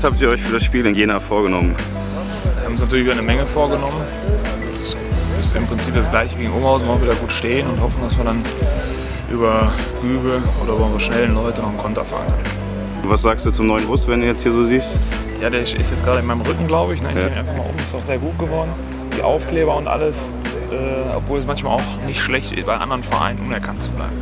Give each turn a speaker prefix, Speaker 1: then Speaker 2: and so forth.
Speaker 1: Was habt ihr euch für das Spiel in Jena vorgenommen?
Speaker 2: Wir haben uns natürlich eine Menge vorgenommen. Das ist im Prinzip das gleiche wie in Oberhausen. Wir wollen wieder gut stehen und hoffen, dass wir dann über Gübe oder über unsere schnellen Leute noch einen Konter fahren können.
Speaker 1: Was sagst du zum neuen Bus, wenn du jetzt hier so siehst?
Speaker 2: Ja, der ist jetzt gerade in meinem Rücken, glaube ich. Ne? Ich
Speaker 1: Ja.
Speaker 2: einfach mal um. Ist auch sehr gut geworden. Die Aufkleber und alles. Äh, obwohl es manchmal auch nicht schlecht ist, bei anderen Vereinen unerkannt zu bleiben.